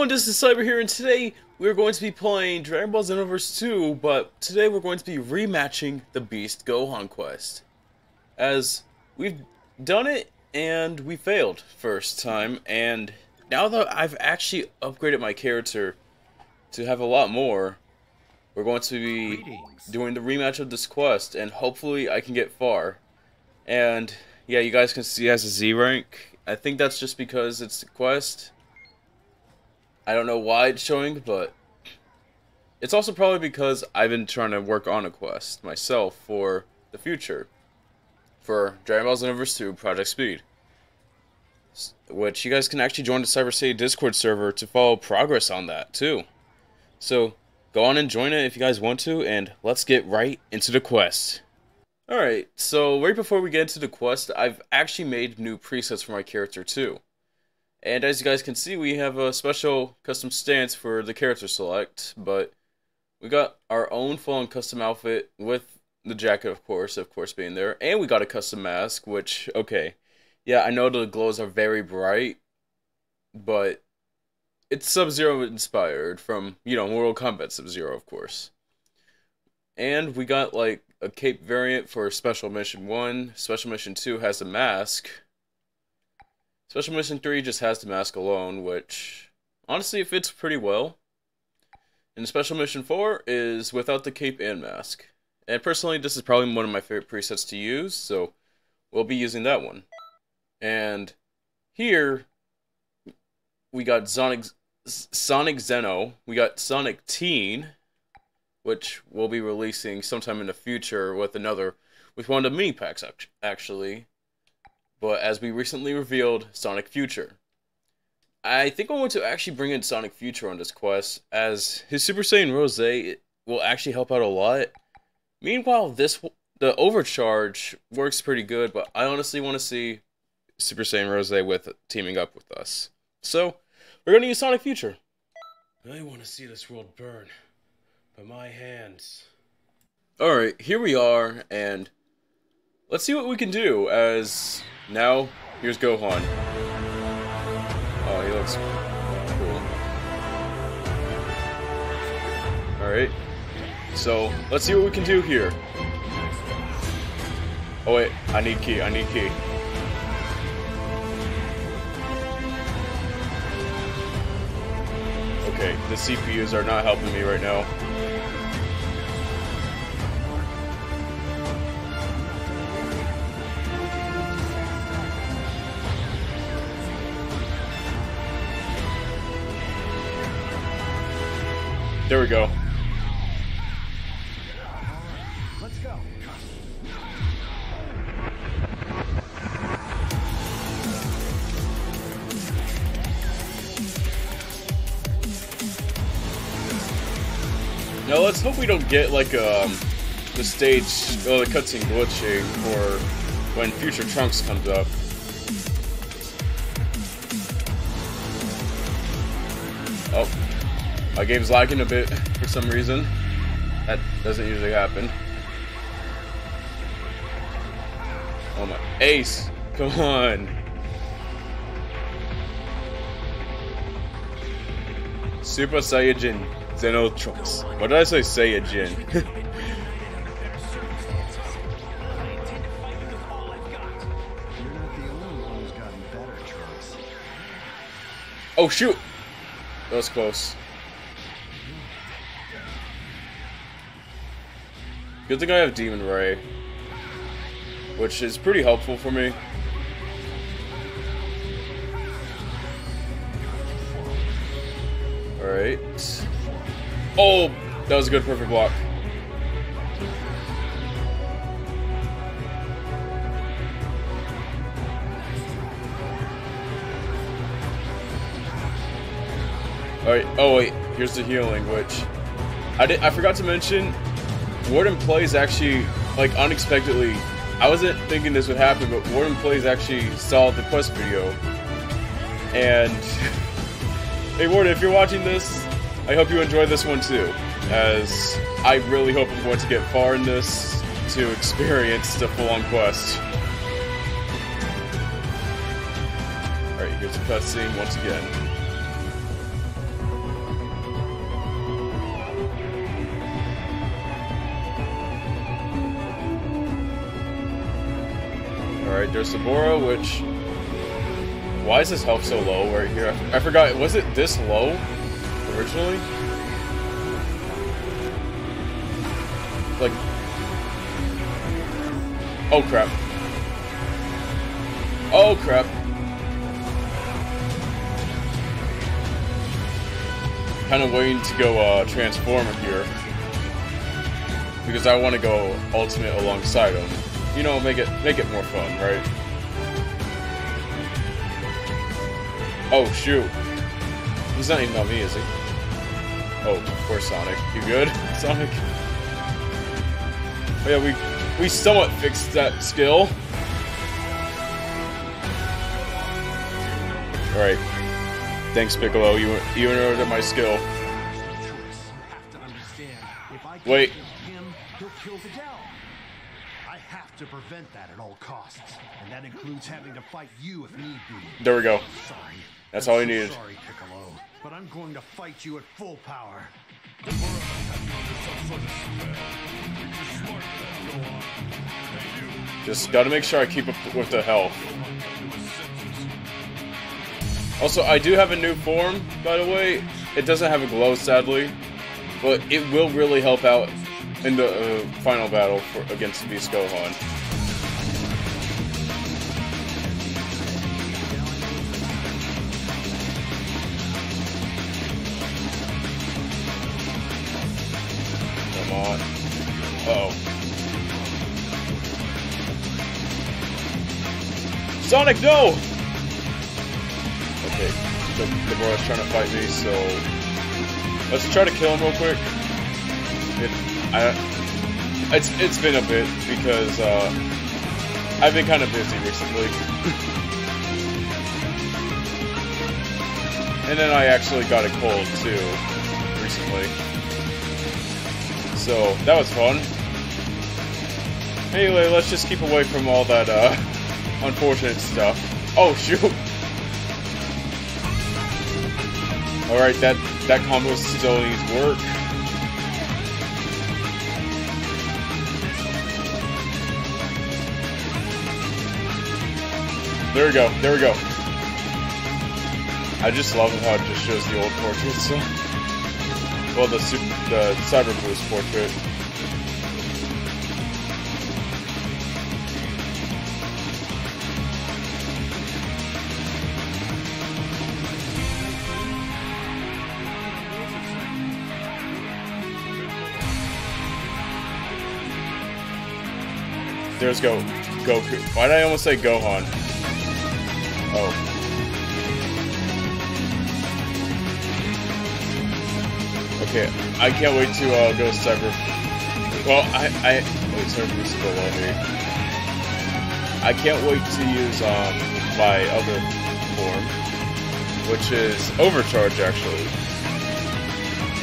everyone, this is Syber here, and today we're going to be playing Dragon Ball Xenoverse 2, but today we're going to be rematching the Beast Gohan quest. As we've done it, and we failed first time, and now that I've actually upgraded my character to have a lot more, we're going to be Greetings. doing the rematch of this quest, and hopefully I can get far. And, yeah, you guys can see as a Z rank. I think that's just because it's the quest I don't know why it's showing, but it's also probably because I've been trying to work on a quest myself for the future. For Dragon Ball Xenoverse 2 Project Speed. Which you guys can actually join the Syber City Discord server to follow progress on that too. So go on and join it if you guys want to, and let's get right into the quest. Alright, so right before we get into the quest, I've actually made new presets for my character too. And as you guys can see, we have a special custom stance for the character select, but we got our own full-on custom outfit with the jacket, of course, of course being there, and we got a custom mask, which, okay, yeah, I know the glows are very bright, but it's Sub-Zero inspired from, you know, Mortal Kombat Sub-Zero, of course. And we got, like, a cape variant for Special Mission 1. Special Mission 2 has a mask, Special Mission 3 just has the mask alone, which honestly it fits pretty well. And Special Mission 4 is without the cape and mask. And personally, this is probably one of my favorite presets to use, so we'll be using that one. And here, we got Sonic, Sonic Xeno, we got Sonic Teen, which we'll be releasing sometime in the future with another, with one of the mini packs actually but as we recently revealed, Sonic Future. I think I want to actually bring in Sonic Future on this quest, as his Super Saiyan Rose will actually help out a lot. Meanwhile, this the overcharge works pretty good, but I honestly want to see Super Saiyan Rose with teaming up with us. So, we're going to use Sonic Future. I want to see this world burn by my hands. Alright, here we are, and let's see what we can do as now, here's Gohan. Oh, he looks cool. Alright. So, let's see what we can do here. Oh wait, I need key, I need key. Okay, the CPUs are not helping me right now. There we go. Let's go. Now let's hope we don't get like um the stage oh the cutscene glitching for when future Trunks comes up. My game's lagging a bit for some reason. That doesn't usually happen. Oh my... Ace! Come on! Super Saiyajin Xeno Trunks. What did I say Saiyajin? oh shoot! That was close. Good thing I have Demon Ray. Which is pretty helpful for me. Alright. Oh! That was a good perfect block. Alright, oh wait, here's the healing, which... I, did, I forgot to mention, Warden Plays actually, like, unexpectedly, I wasn't thinking this would happen, but Warden Plays actually saw the quest video. And, hey Warden, if you're watching this, I hope you enjoy this one too, as I really hope I'm going to get far in this to experience the full-on quest. Alright, here's the cutscene once again. Alright, there's Dabura, which... Why is his health so low right here? I forgot, was it this low originally? Like... Oh crap. Oh crap. Kind of waiting to go uh, Transformer here. Because I want to go Ultimate alongside him. You know, make it make it more fun, right? Oh shoot. He's not even on me, is he? Oh, poor Sonic. You good, Sonic? Oh yeah, we we somewhat fixed that skill. Alright. Thanks, Piccolo. You you interrupted my skill. Wait. Him, he'll kill Videl. I have to prevent that at all costs, and that includes having to fight you if need be. There we go. Sorry. That's I'm all you so needed. Sorry, Piccolo, but I'm going to fight you at full power. Just gotta make sure I keep up with the health. Also, I do have a new form, by the way. It doesn't have a glow, sadly, but it will really help out in the uh, final battle for, against Beast Gohan. Come on. Uh oh. Sonic, no! Okay, the, the boy's trying to fight me, so let's try to kill him real quick. It, I, it's it's been a bit because uh, I've been kind of busy recently, and then I actually got a cold too recently, so that was fun. Anyway, let's just keep away from all that uh, unfortunate stuff. Oh shoot! Alright, that, that combo still needs work. There we go, there we go. I just love how it just shows the old portraits. Well, the, super, the Syber Boost portrait. There's Go Goku. Why did I almost say Gohan? Oh. Okay, I can't wait to uh, go Syber. Well, I I wait Syber is below me. I can't wait to use um my other form, which is Overcharge actually.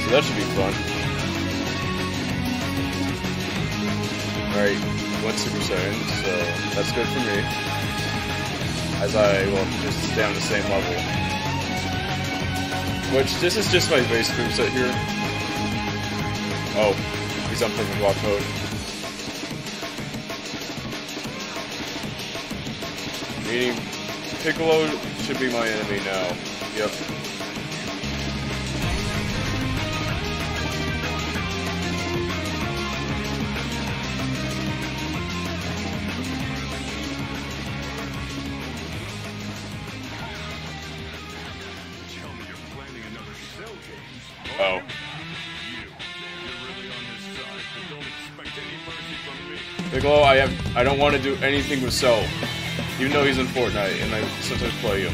So that should be fun. Alright, one Super Saiyan, so that's good for me. As I will just stay on the same level. Which, this is just my base moveset here. Oh, he's on perfect block mode. Meaning, Piccolo should be my enemy now. Yep. Me. I have I don't want to do anything with Cell. Even though he's in Fortnite and I sometimes play him.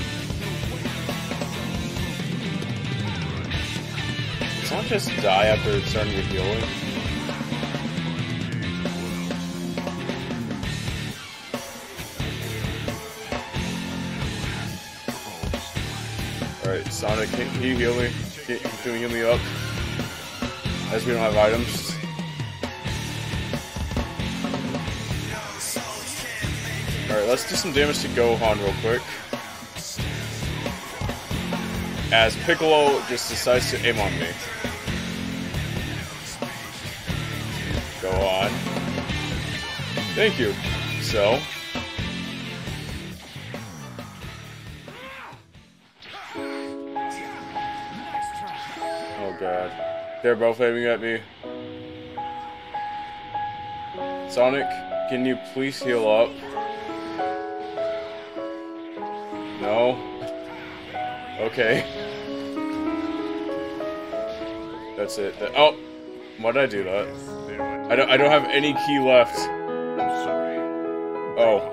Does someone just die after starting to healing? Alright, Sonic, can, you heal me? Can, can you heal me up? As we don't have items. Alright, let's do some damage to Gohan real quick. As Piccolo just decides to aim on me. Go on. Thank you. So, Oh god. They're both aiming at me. Sonic, can you please heal up? Okay. That's it. That, oh! why did I do that? I don't, I don't have any key left. Oh.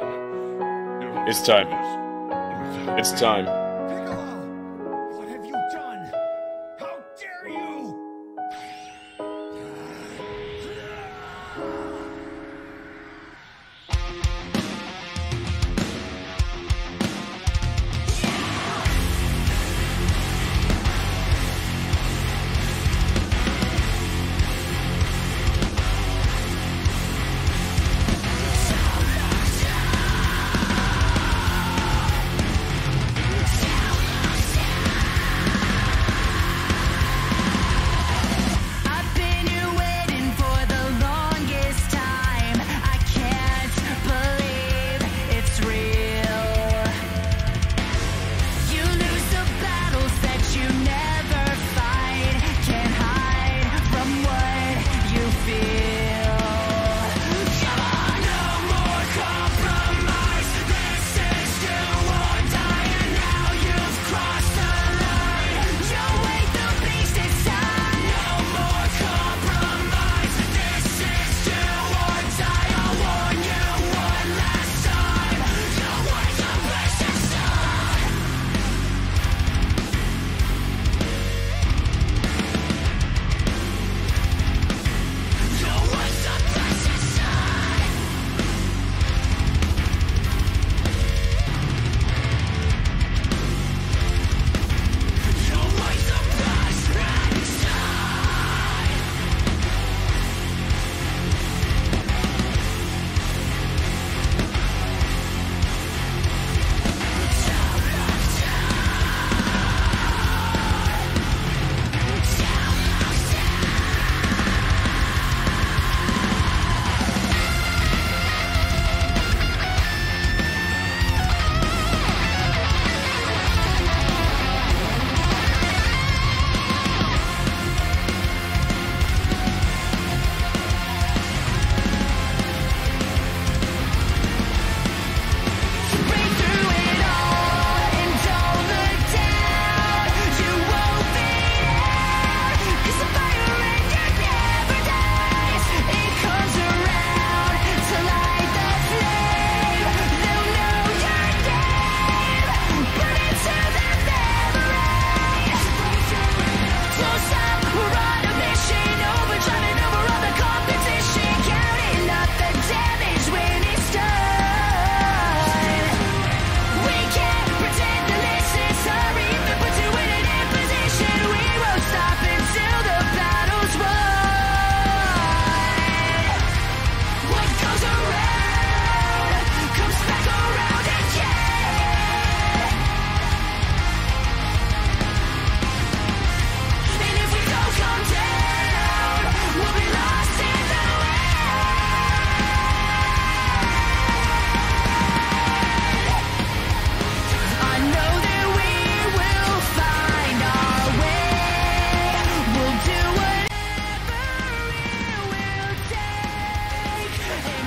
It's time. It's time.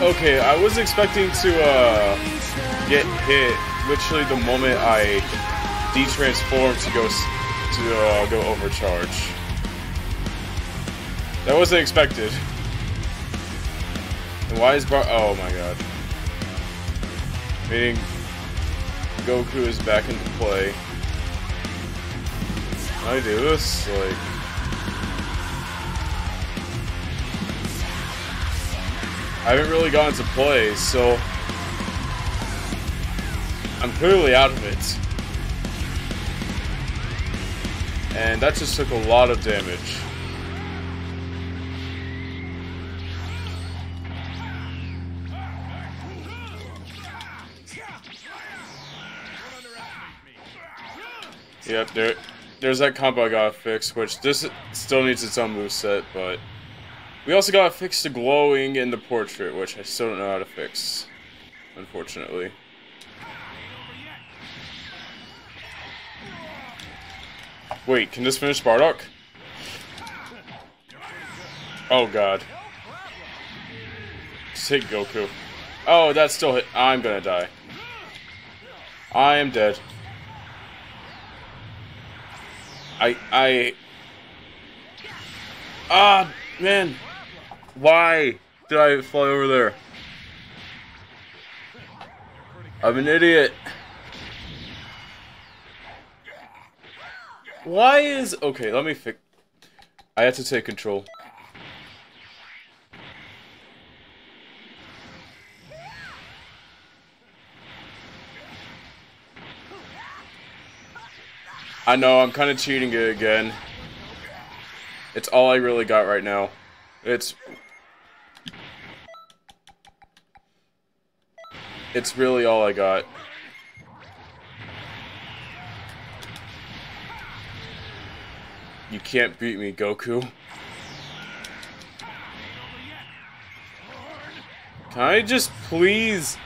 Okay, I was expecting to uh, get hit literally the moment I detransformed to go to uh, go overcharge. That wasn't expected. And why is Bar? Oh my god. Meaning Goku is back into play. I do this like. I haven't really gotten to play, so I'm clearly out of it. And that just took a lot of damage. Yep, there, there's that combo I gotta fix, which this still needs its own move set, but... We also gotta fix the glowing in the portrait, which I still don't know how to fix, unfortunately. Wait, can this finish Bardock? Oh god. Just hit Goku. Oh, that still hit. I'm gonna die. I am dead. I, I... Ah, man. Why did I fly over there? I'm an idiot. Why is okay, let me fix I have to take control. I know, I'm kind of cheating it again. It's all I really got right now. It's... It's really all I got. You can't beat me, Goku. Can I just please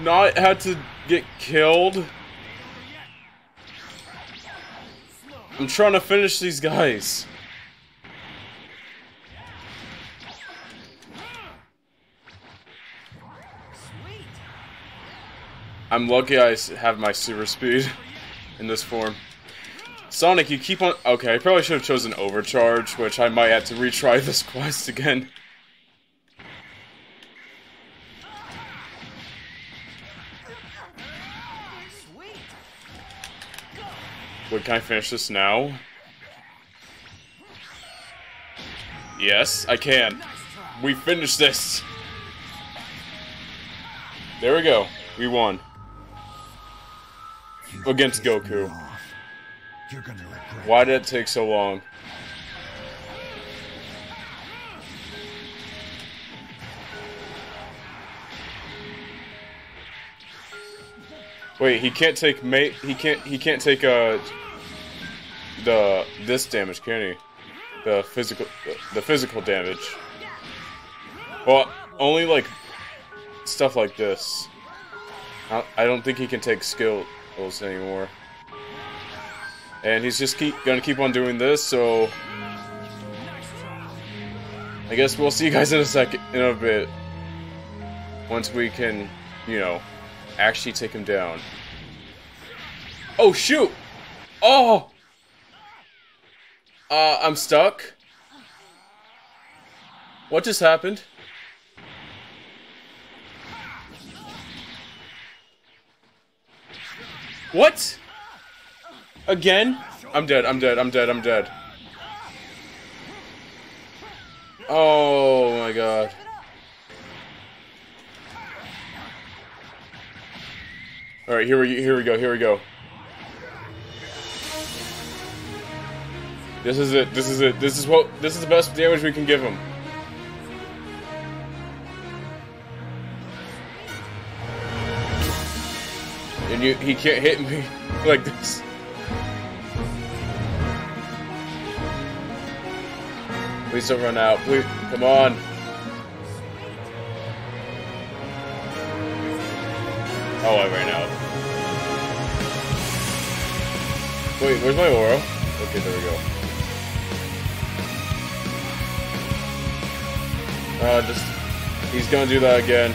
not have to get killed? I'm trying to finish these guys. I'm lucky I have my super speed in this form. Sonic, you keep on- Okay, I probably should have chosen Overcharge, which I might have to retry this quest again. Wait, can I finish this now? Yes, I can. We finished this. There we go. We won. Against Goku. Why did it take so long? Wait, he can't take mate. He can't. He can't take uh the this damage, can he? The physical, the physical damage. Well, only like stuff like this. I I don't think he can take skills anymore. And he's just keep gonna keep on doing this, so I guess we'll see you guys in a second in a bit. Once we can, you know, actually take him down. Oh shoot! Oh! Uh, I'm stuck. What just happened? What? Again? I'm dead, I'm dead, I'm dead, I'm dead. Oh my god. Alright, here we here we go, here we go. This is it, this is it, this is what this is the best damage we can give him. And you he can't hit me like this. Please don't run out. Please, come on. Oh, I ran out. Wait, where's my aura? Okay, there we go. Uh, just... He's gonna do that again.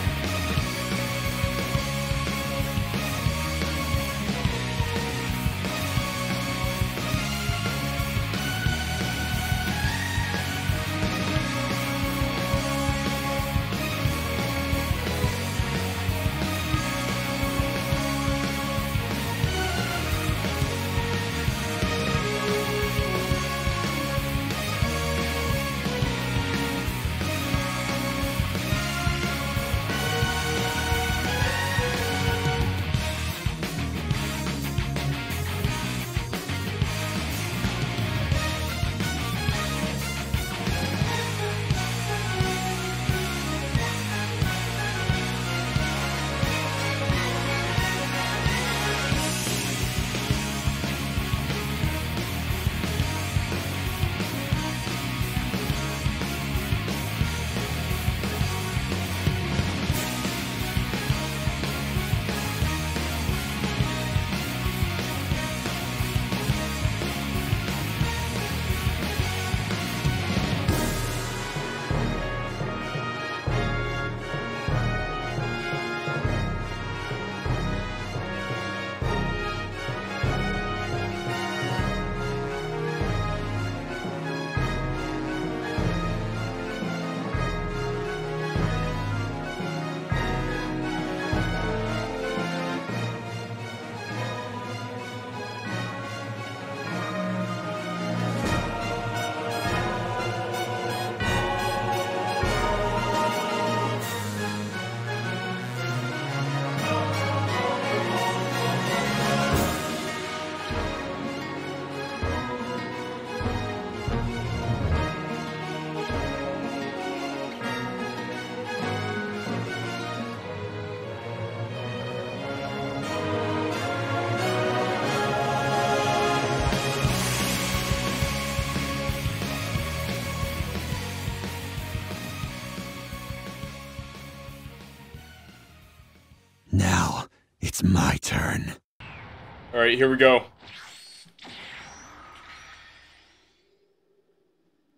Alright, here we go.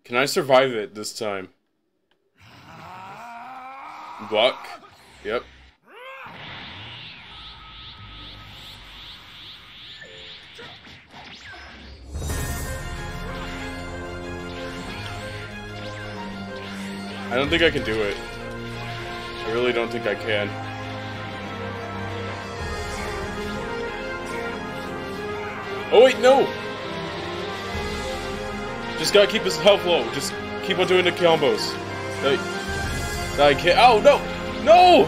Can I survive it this time? Buck. Yep. I don't think I can do it. I really don't think I can. Oh wait, no! Just gotta keep his health low. Just keep on doing the combos. I, I can't. Oh no! No!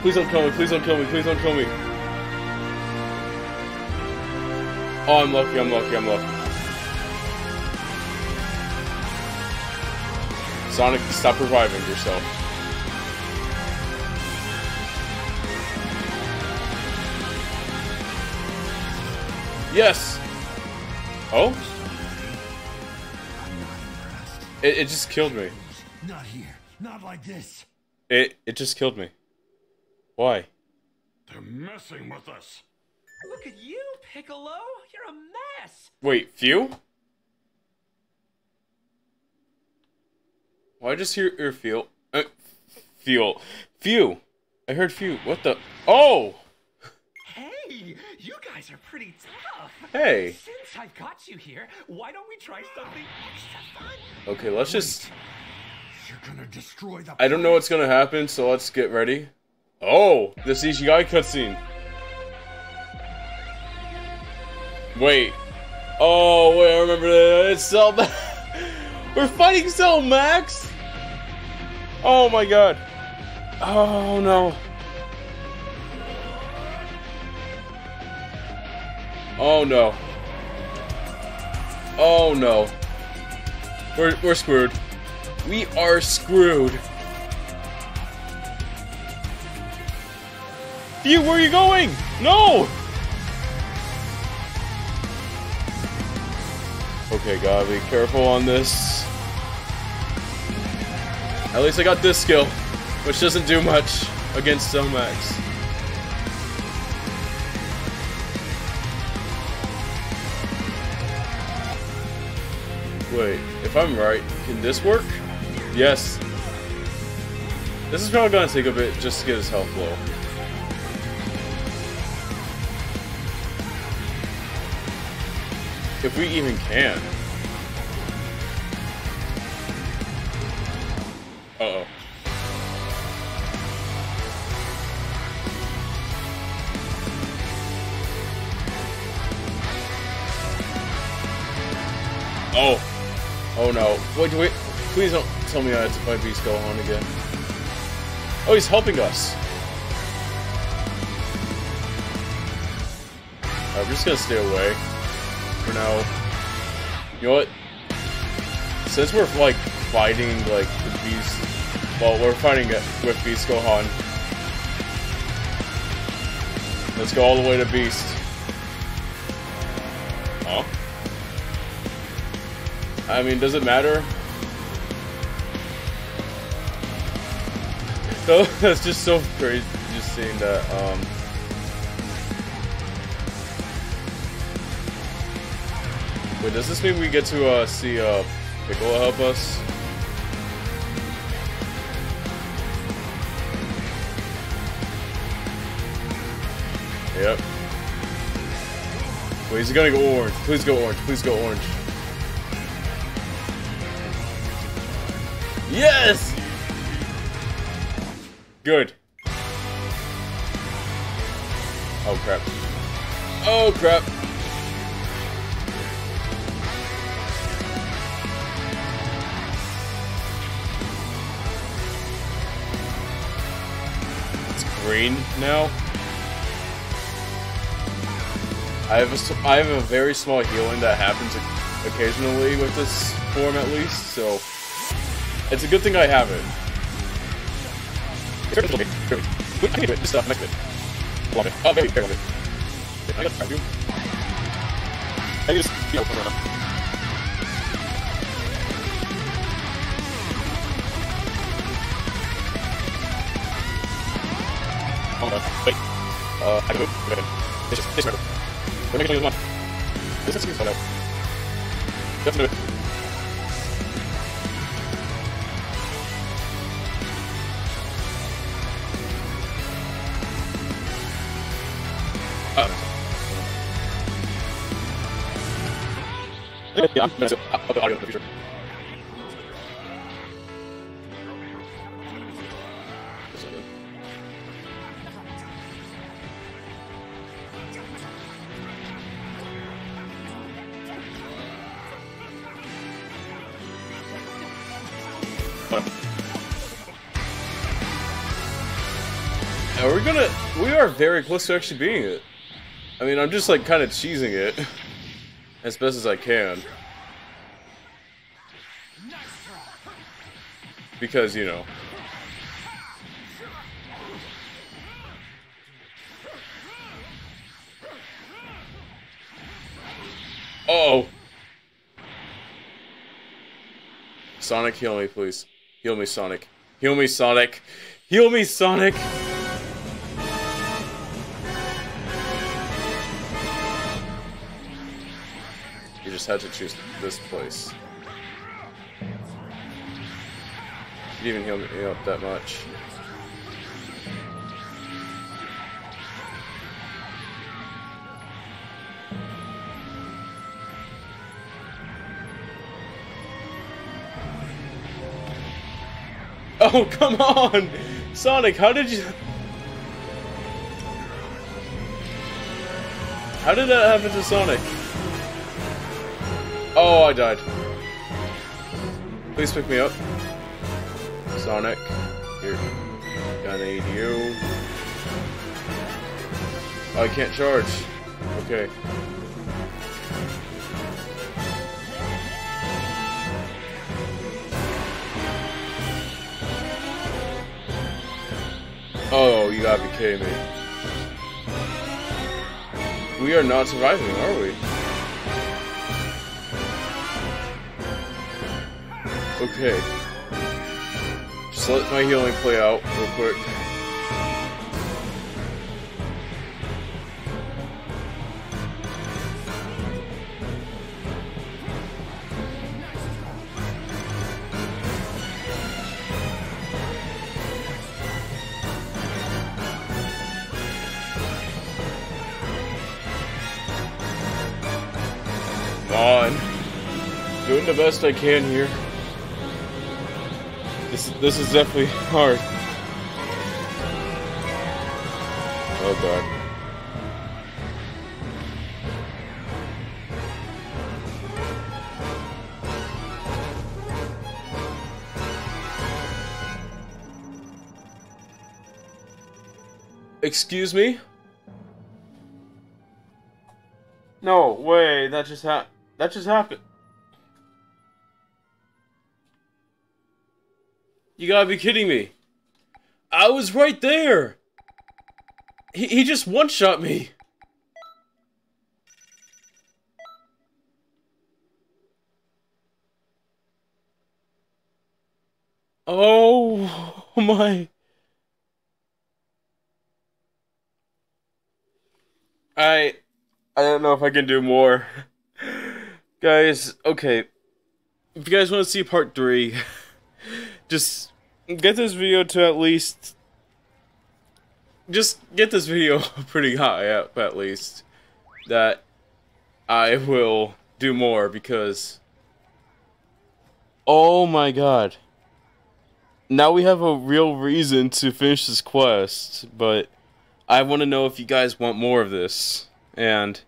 Please don't kill me. Please don't kill me. Please don't kill me. Oh, I'm lucky. I'm lucky. I'm lucky. Sonic, stop reviving yourself. Yes. Oh? I'm not impressed. It, it just killed me. Not here. Not like this. It it just killed me. Why? They're messing with us. Look at you, Piccolo. You're a mess. Wait, few? Why just hear your feel? Uh, feel. Few. I heard few. What the? Oh! Hey, you guys are pretty tough. Hey. Since I've got you here, why don't we try something extra fun? Okay, let's just. You're gonna destroy the. I don't know what's gonna happen, so let's get ready. Oh, the CGI cutscene. Wait. Oh, wait, I remember that. It's Cell. We're fighting Cell Max? Oh my god. Oh no. Oh no. Oh no. We're, we're screwed. We are screwed. Phew, where are you going? No! Okay, gotta be careful on this. At least I got this skill, which doesn't do much against Max. Wait, if I'm right, can this work? Yes. This is probably gonna take a bit just to get his health low. If we even can. Uh-oh. Oh. Oh Oh, no. Wait, wait. Please don't tell me I have to fight Beast Gohan again. Oh, he's helping us. I'm just gonna stay away for now. You know what? Since we're like fighting like the Beast, well, we're fighting it with Beast Gohan. Let's go all the way to Beast. Huh? I mean, does it matter? So that's just so crazy, just seeing that. Um, wait, does this mean we get to uh, see uh, Piccolo help us? Yep. Wait, is he's gonna go orange. Please go orange. Please go orange. Yes! Good. Oh crap. Oh crap. It's green now. I have a, I have a very small healing that happens occasionally with this form at least, so it's a good thing I have it. Okay, turn it. I got you. I need it, this is uh, wait. Uh, I can move. Go ahead. It's just, it's. We're making only one. This is fun out. Let's do it. Yeah, I'm gonna the audio in the future. And we're gonna, we are very close to actually beating it. I mean, I'm just like kind of cheesing it as best as I can. Because, you know. Oh! Sonic, heal me, please. Heal me, Sonic. Heal me, Sonic. Heal me, Sonic! Just had to choose this place. You even heal me up that much. Oh, come on! Sonic, how did you... How did that happen to Sonic? Oh, I died. Please pick me up. Sonic. Here. Gonna need you. I can't charge. Okay. Oh, you gotta be kidding me. We are not surviving, are we? Okay. Just let my healing play out real quick. Come on. Doing the best I can here. This this is definitely hard. Oh god. Excuse me? No way, that just ha- that just happened. You gotta be kidding me. I was right there. He, he just one-shot me. Oh my. I I don't know if I can do more. guys, okay. If you guys want to see part 3, just get this video to at least just get this video pretty high up at least that I will do more because oh my god. Now we have a real reason to finish this quest but I want to know if you guys want more of this and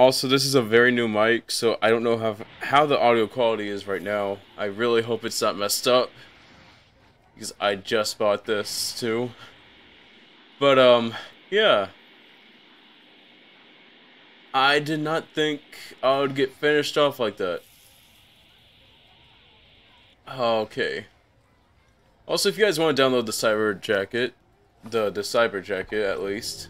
also this is a very new mic so I don't know how how the audio quality is right now I really hope it's not messed up because I just bought this too. But um, yeah. I did not think I would get finished off like that. Okay. Also, if you guys want to download the Syber Jacket, the the Syber Jacket at least,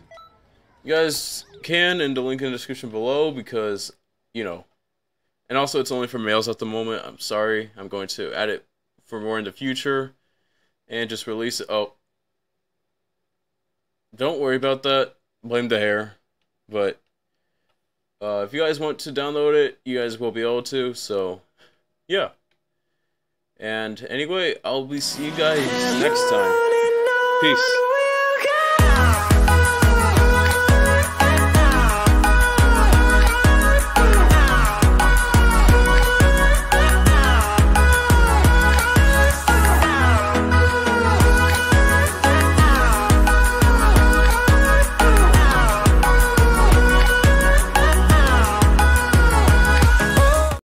you guys can, in the link in the description below, because, you know. And also, it's only for males at the moment. I'm sorry. I'm going to add it for more in the future. And just release it. Oh. Don't worry about that. Blame the hair. But uh, if you guys want to download it, you guys will be able to. So, yeah. And anyway, I'll be see you guys next time. Peace.